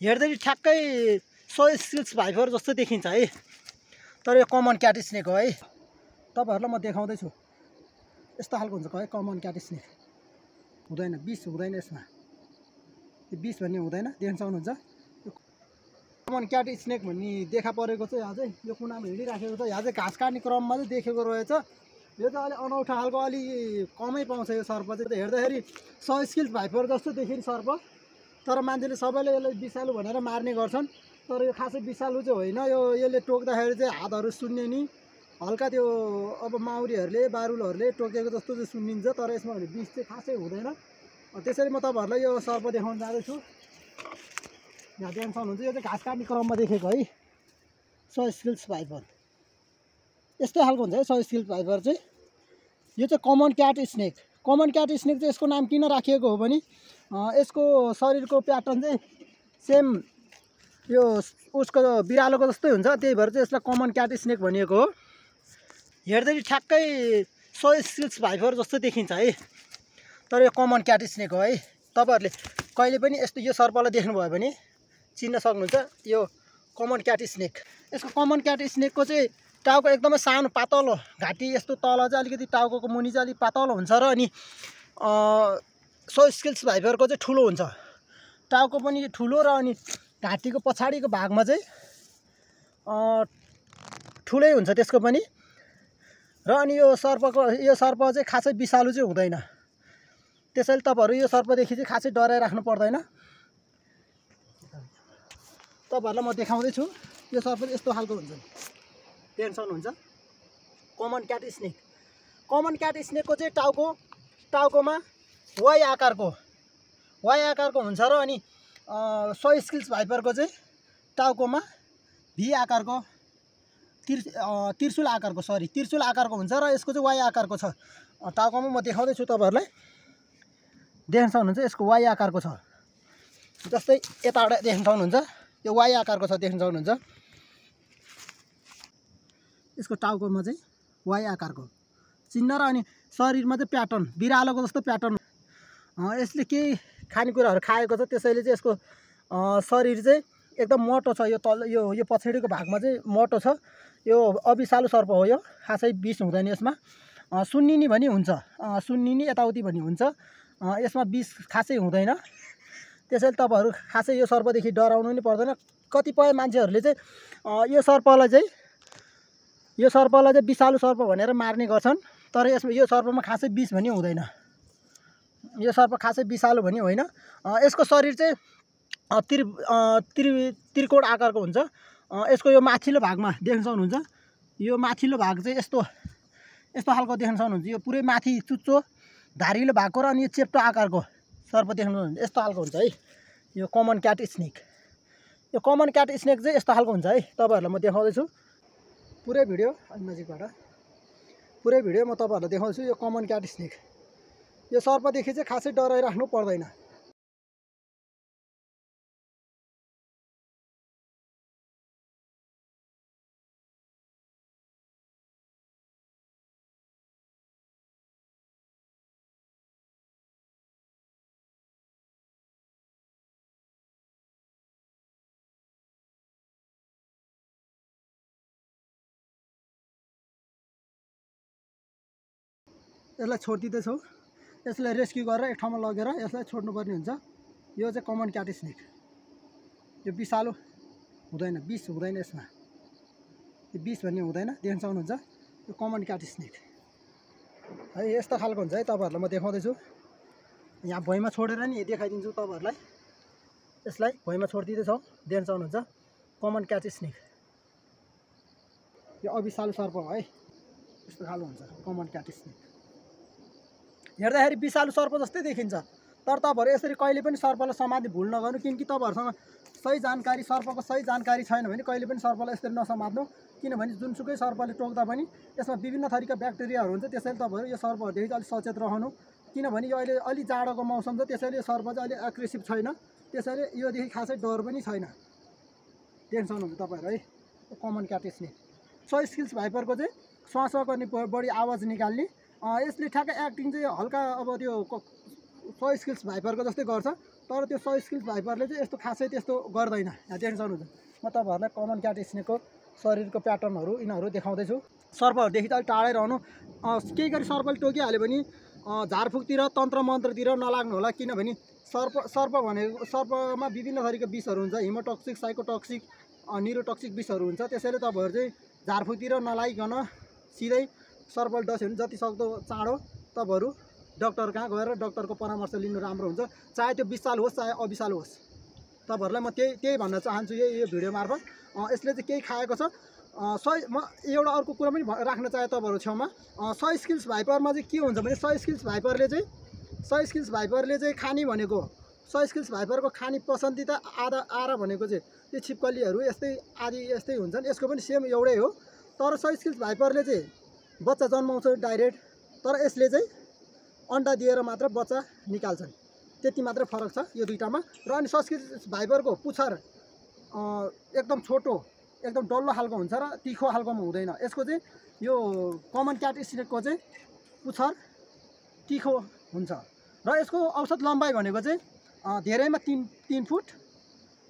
हेर्दाखेरि ठ्याक्कै so skills Viber जस्तो देखिन्छ है। तर यो कमन क्याट स्नेक हो है। तपाईँहरूलाई म देखाउँदैछु। यस्तो खालको हुन्छ है कमन क्याट स्नेक हुँदैन बिस हुँदैन यसमा। यो बिस भन्ने हुँदैन देख्न सक्नुहुन्छ। कमन क्याट स्नेक भन्ने देखा परेको चाहिँ चाहिँ यो कुनामा हिँडिराखेको छ। यहाँ चाहिँ घाँस काट्ने क्रममा चाहिँ देखेको रहेछ। यो चाहिँ अलिक अनौठो खालको अलि कमै पाउँछ यो सर्प चाहिँ। हेर्दाखेरि स स्किल्स भाइपर जस्तो देखिने सर्प। तर मान्छेले सबैले यसलाई विषालु भनेर मार्ने गर्छन्। तर यो खासै विषालु चाहिँ होइन। यो यसले टोक्दाखेरि चाहिँ हातहरू सुन्ने नि। हल्का त्यो अब माउरीहरूले बारुलहरूले टोकेको जस्तो चाहिँ सुनिन्छ। तर यसमा भने विष चाहिँ खासै हुँदैन। त्यसरी म तपाईँहरूलाई यो सर्प देखाउन जाँदैछु। यहाँ देख्न सक्नुहुन्छ यो चाहिँ घाँस काट्ने क्रममा देखेको है। स स्किल्स भाइपर यस्तै खालको हुन्छ है स स्किल्स भाइपर चाहिँ। यो चाहिँ common cat snake. Common cat snake चाहिँ यसको नाम किन राखिएको हो भने यसको शरीरको प्याटर्न चाहिँ सेम यो उसको बिरालोको जस्तै हुन्छ। त्यही भएर चाहिँ यसलाई कमन क्याट स्नेक भनिएको हो। हेर्दाखेरि ठ्याक्कै सो स्किल्स भाइपर जस्तो देखिन्छ है। तर यो कमन क्याट स्नेक हो है। तपाईँहरूले कहिले पनि यस्तो यो सर्पलाई देख्नुभयो भने चिन्न सक्नुहुन्छ यो कमन क्याट स्नेक यसको कमन क्याट स्नेकको चाहिँ टाउको एकदमै सानो पातलो घाँटी यस्तो तल चाहिँ अलिकति टाउको मुनि चाहिँ अलिक पातलो हुन्छ र अनि सो स्किल्स भाइबरको चाहिँ ठुलो हुन्छ। टाउको पनि ठुलो र अनि घाँटीको पछाडिको भागमा चाहिँ ठुलै हुन्छ त्यसको पनि। र अनि यो सर्पको यो सर्प चाहिँ खासै विषालु चाहिँ हुँदैन। त्यसैले तपाईँहरू यो सर्पदेखि चाहिँ खासै डराइराख्नु पर्दैन। तपाईँहरूलाई म देखाउँदैछु यो सर्प यस्तो खालको हुन्छ। देख्न सक्नुहुन्छ common cat snake. Common cat स्नेकको चाहिँ टाउको टाउकोमा वाइ आकारको वाइ आकारको हुन्छ र अनि सो स्किल्स भाइपरको चाहिँ टाउकोमा भी आकारको तिर् त्रिशुल आकारको सरी त्रिशुल आकारको हुन्छ र यसको चाहिँ वाइ आकारको छ। टाउकोमा म देखाउँदैछु तपाईँहरूलाई। देख्न सक्नुहुन्छ यसको वाइ आकारको छ। जस्तै यताबाट देख्न सक्नुहुन्छ यो वाइ आकारको छ देख्न सक्नुहुन्छ। यसको टाउकोमा चाहिँ वाइ आकारको। चिन्ह र अनि शरीरमा चाहिँ प्याटर्न बिरालोको जस्तो प्याटर्न यसले केही खानेकुराहरू खाएको छ त्यसैले चाहिँ यसको शरीर चाहिँ एकदम मोटो छ। यो तल यो यो पछाडिको भागमा चाहिँ मोटो छ। यो अविषालु सर्प हो यो। खासै विष हुँदैन यसमा। सुन्निनी भनी हुन्छ। सुन्निनी यताउति भनी हुन्छ। यसमा विष खासै हुँदैन। त्यसैले तपाईँहरू खासै यो सर्पदेखि डराउनु नि पर्दैन। कतिपय मान्छेहरूले चाहिँ यो सर्पलाई चाहिँ यो सर्पलाई चाहिँ विषालु सर्प भनेर मार्ने गर्छन्। तर यसमा यो सर्पमा खासै विष पनि हुँदैन। यो सर्प खासै विषालु पनि होइन। यसको शरीर चाहिँ त्रि त्रि त्रिकोण आकारको हुन्छ। यसको यो माथिल्लो भागमा देख्न सक्नुहुन्छ यो माथिल्लो भाग चाहिँ यस्तो यस्तो खालको देख्न सक्नुहुन्छ यो पुरै माथि चुच्चो धारिलो भएको र अनि यो चेप्टो आकारको सर्प देख्न सक्नुहुन्छ यस्तो खालको हुन्छ है। यो कमन क्याट स्नेक यो कमन क्याट स्नेक चाहिँ यस्तो खालको हुन्छ है। तपाईँहरूलाई म देखाउँदैछु। पुरै भिडियो अलि नजिकबाट। पुरै भिडियो म तपाईँहरूलाई देखाउँछु यो कमन क्याट स्नेक यो सर्पदेखि चाहिँ खासै डराइराख्नु पर्दैन। यसलाई छोडिदिँदैछौँ। यसलाई रेस्क्यु गरेर एक ठाउँमा लगेर यसलाई छोड्नुपर्ने हुन्छ। यो चाहिँ कमन क्याट स्नेक यो विषालु हुँदैन विष हुँदैन यसमा। यो विष भन्ने हुँदैन देख्न सक्नुहुन्छ। यो कमन क्याट स्नेक है यस्तो खालको हुन्छ है तपाईँहरूलाई म देखाउँदैछु। यहाँ भुइँमा छोडेर नि देखाइदिन्छु तपाईँहरूलाई। यसलाई भुइँमा छोडिदिँदैछौँ देख्न सक्नुहुन्छ। कमन क्याट स्नेक यो अविषालु सर्प हो है। यस्तो खालको हुन्छ कमन क्याट स्नेक हेर्दाखेरि विषालु सर्प जस्तै देखिन्छ। तर तपाईँहरू यसरी कहिले पनि सर्पलाई समात्ने भुल नगर्नु किनकि तपाईँहरूसँग सही जानकारी सर्पको सही जानकारी छैन भने कहिले पनि सर्पलाई यसरी नसमात्नु। किनभने जुनसुकै सर्पले टोक्दा पनि यसमा विभिन्न थरीका ब्याक्टेरियाहरू हुन्छ त्यसैले तपाईँहरू यो सर्पहरूदेखि अलिक सचेत रहनु। किनभने यो अहिले अलिक जाडोको मौसम छ त्यसैले यो सर्प चाहिँ अलिक एग्रेसिभ छैन। त्यसैले योदेखि खासै डर पनि छैन। देख्न सक्नुहुन्छ तपाईँहरू है। Common cat snake saw scales भाइपरको चाहिँ स्वास गर्ने बढी आवाज निकाल्ने। यसले ठ्याक्कै एक्टिङ चाहिँ हल्का अब त्यो सो स्किल्स भाइपरको जस्तै गर्छ तर त्यो सय स्किल्स भाइपरले चाहिँ यस्तो खासै त्यस्तो गर्दैन। यहाँ देख्न सक्नुहुन्छ म तपाईँहरूलाई कमन क्याट स्नेकको शरीरको प्याटर्नहरू यिनीहरू देखाउँदैछु। सर्पहरूदेखि त अलिक टाढै रहनु। केही गरी सर्पले टोकिहाल्यो भने झारफुकतिर तन्त्र मन्त्रतिर नलाग्नु होला किनभने सर्प सर्प भनेको सर्पमा विभिन्न थरीको विषहरू हुन्छ। हिमोटक्सिक साइकोटक्सिक निरोटक्सिक विषहरू हुन्छ। त्यसैले तपाईँहरू चाहिँ झारफुकतिर नलागिकन सिधै सर्पल भने जति सक्दो चाँडो तपाईँहरू डक्टर कहाँ गएर डक्टरको परामर्श लिनु राम्रो हुन्छ। चाहे त्यो विशाल होस् चाहे अविशाल होस्। तपाईँहरूलाई म त्यही त्यही भन्न चाहन्छु यो यो भिडियो मार्फत। यसले चाहिँ केही खाएको छ। सय म एउटा अर्को कुरा पनि राख्न चाहेँ तपाईँहरू छेउमा। सय स्किल्स भाइपरमा चाहिँ के हुन्छ भने सय स्किल्स भाइपरले चाहिँ सय स्किल्स भाइपरले चाहिँ खाने भनेको सय स्किल्स भाइपरको खाने पसन्दिता आधा आरा भनेको चाहिँ त्यो छिपकलीहरू यस्तै आदि यस्तै हुन्छन्। यसको पनि सेम एउटै हो। तर सय स्किल्स भाइपरले चाहिँ बच्चा जन्माउँछ डाइरेक्ट तर यसले चाहिँ अन्डा दिएर मात्र बच्चा निकाल्छन्। त्यति मात्रै फरक छ यो दुइटामा र अनि संस्कृत भाइबरको पुच्छर एकदम छोटो एकदम डल्लो खालको हुन्छ र तिखो खालकोमा हुँदैन। यसको चाहिँ यो कमन क्याट स्नेकको चाहिँ पुच्छर तिखो हुन्छ। र यसको औसत लम्बाइ भनेको चाहिँ धेरैमा तिन तिन फुट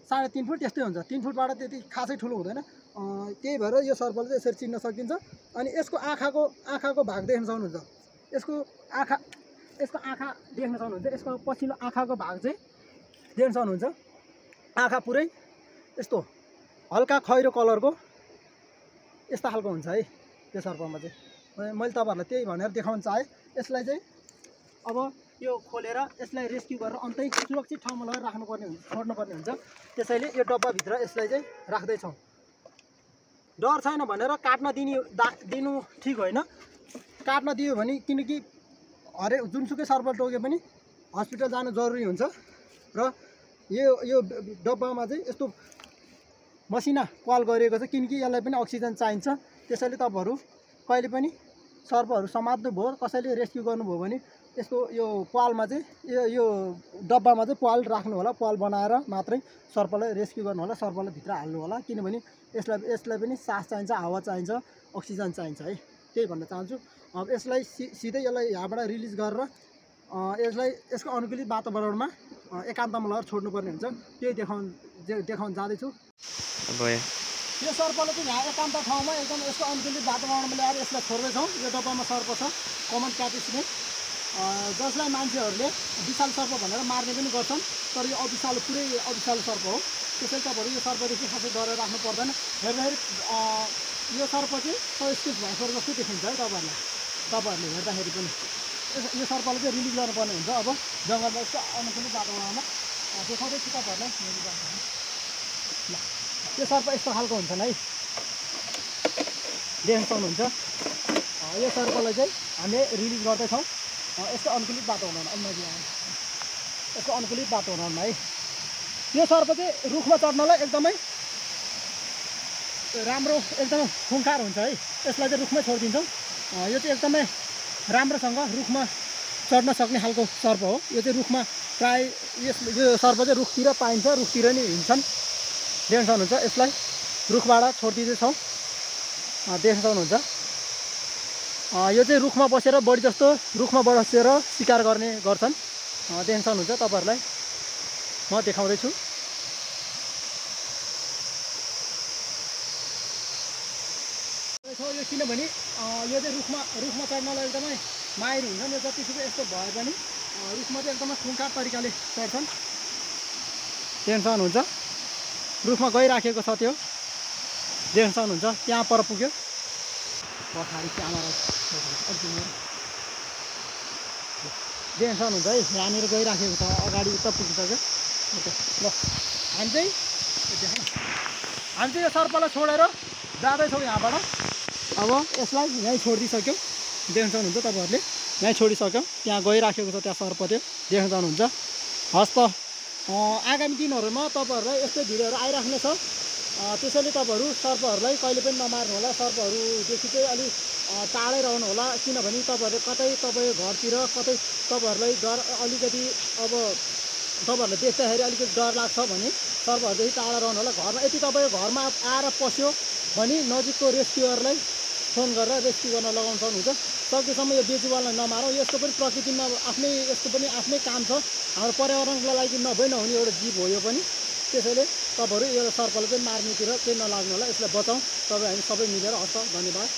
साढे तिन फुट त्यस्तै हुन्छ। तिन फुटबाट त्यति खासै ठुलो हुँदैन। त्यही भएर यो सर्पले चाहिँ यसरी चिन्न सकिन्छ। अनि यसको आँखाको आँखाको भाग देख्न सक्नुहुन्छ यसको आँखा यसको आँखा देख्न सक्नुहुन्छ यसको पछिल्लो आँखाको भाग चाहिँ देख्न सक्नुहुन्छ आँखा पुरै यस्तो हल्का खैरो कलरको यस्तो खालको हुन्छ है त्यो सर्पमा चाहिँ। मैले तपाईँहरूलाई त्यही भनेर देखाउन चाहेँ। यसलाई चाहिँ अब यो खोलेर यसलाई रेस्क्यु गरेर अन्तै सुरक्षित ठाउँमा लगेर राख्नुपर्ने हुन्छ छोड्नुपर्ने हुन्छ। त्यसैले यो डब्बाभित्र यसलाई चाहिँ राख्दैछौँ। डर छैन भनेर काट्न दिने दा दिनु ठिक होइन। काट्न दियो भने किनकि हरेक जुनसुकै सर्प टोक्यो पनि हस्पिटल जानु जरुरी हुन्छ। र यो यो डब्बामा चाहिँ यस्तो मसिना कल गरिएको छ किनकि यसलाई पनि अक्सिजन चाहिन्छ। त्यसैले तपाईँहरू कहिले पनि सर्पहरू समात्नु भयो कसैले रेस्क्यु गर्नुभयो भने यसको यो पालमा चाहिँ यो यो डब्बामा चाहिँ पाल राख्नु होला पाल बनाएर मात्रै सर्पलाई रेस्क्यु गर्नु होला सर्पलाई भित्र हाल्नु होला किनभने यसलाई यसलाई पनि सास चाहिन्छ हावा चाहिन्छ अक्सिजन चाहिन्छ है। त्यही भन्न चाहन्छु। अब यसलाई सि सिधै यसलाई यहाँबाट रिलिज गरेर यसलाई यसको अनुकूलित वातावरणमा एकान्तमा लगेर छोड्नुपर्ने हुन्छ। त्यही देखाउन देखाउन जाँदैछु। यो सर्पलाई चाहिँ यहाँ एकान्त ठाउँमा एकदम यसको अनुकूलित वातावरणमा ल्याएर यसलाई छोड्दैछौँ। यो डब्बामा सर्प छ। कमन क्याटिसले जसलाई मान्छेहरूले विशाल सर्प भनेर मार्ने पनि गर्छन् तर यो अविशाल पुरै अविशाल सर्प हो। त्यसैले तपाईँहरू यो सर्पदेखि खासै डरेर राख्नु पर्दैन। हेर्दाखेरि यो सर्प चाहिँ सयस्कृत भाइफर जस्तो देखिन्छ है तपाईँहरूलाई। तपाईँहरूले हेर्दाखेरि पनि यो सर्पलाई चाहिँ रिलिज गर्नुपर्ने हुन्छ अब। जङ्गलमा यस्तो अनुकूलित वातावरणमा अँ, देखाउँदैछु तपाईँहरूलाई। रिलिज ल यो सर्प यस्तो खालको हुन्छन् है। देख्न सक्नुहुन्छ। यो सर्पलाई चाहिँ हामीले रिलिज गर्दैछौँ। अँ, यस्तो अनुकूलित नजिक आउनु। यस्तो अनुकूलित वातावरणमा है यो सर्प चाहिँ रुखमा चढ्नलाई एकदमै राम्रो एकदमै खुङ्खार हुन्छ है। यसलाई चाहिँ रुखमै छोडिदिन्छौँ। यो चाहिँ एकदमै राम्रोसँग रुखमा चढ्न सक्ने खालको सर्प हो। यो चाहिँ रुखमा प्राय यस यो सर्प चाहिँ रुखतिर पाइन्छ रुखतिर नै हिँड्छन्। देख्न सक्नुहुन्छ यसलाई रुखबाट छोडिदिँदैछौँ। देख्न सक्नुहुन्छ। यो चाहिँ रुखमा बसेर बढी जस्तो रुखमा बसेर शिकार गर्ने गर्छन्। अँ, देख्न सक्नुहुन्छ तपाईँहरूलाई। म देखाउँदैछु। यो किनभने यो चाहिँ रुखमा रुखमा चढ्नलाई एकदमै माहिर हुन्छन् यो जतिसुकै यस्तो भए पनि रुखमा चाहिँ एकदमै खुङ्खार तरिकाले चढ्छन्। देख्न सक्नुहुन्छ। रुखमा गइराखेको छ त्यो। देख्न सक्नुहुन्छ। त्यहाँ पर पुग्यो। पछाडि क्यामेरा। देख्न सक्नुहुन्छ है यहाँनिर गइराखेको छ अगाडि उता पुगिसक्यो ओके ल हामी चाहिँ। हामी चाहिँ यो सर्पलाई छोडेर जाँदैछौँ यहाँबाट अब यसलाई यहीँ छोडिदिइसक्यौँ देख्न सक्नुहुन्छ तपाईँहरूले यहीँ छोडिसक्यौँ त्यहाँ गइराखेको छ त्यहाँ सर्प त्यो देख्न सक्नुहुन्छ हस् त आगामी दिनहरूमा तपाईँहरूलाई यस्तै भिडियोहरू आइराख्ने छ अँ, त्यसैले तपाईँहरू सर्पहरूलाई कहिले पनि नमार्नु होला सर्पहरूदेखि चाहिँ अलिक टाढै रहनु होला किनभने तपाईँहरूले कतै तपाईँ घरतिर कतै तपाईँहरूलाई डर अलिकति अब तपाईँहरूलाई देख्दाखेरि अलिकति डर लाग्छ भने सर्पहरूदेखि टाढा रहनु होला घरमा। यदि तपाईँ घरमा आएर पस्यो भने नजिकको रेस्क्युअरलाई फोन गरेर रेस्क्यु गर्न लगाउन सक्नुहुन्छ। सकेसम्म यो बेजुवालाई नमारौँ। यस्तो पनि प्रकृतिमा आफ्नै यस्तो पनि आफ्नै काम छ। हाम्रो पर्यावरणको लागि नभई नहुने एउटा जीव हो यो पनि। त्यसैले तपाईँहरू यो सर्पले चाहिँ मार्नेतिर चाहिँ नलाग्नु होला यसलाई बचाउँ। तपाईँ हामी सबै मिलेर हस् धन्यवाद।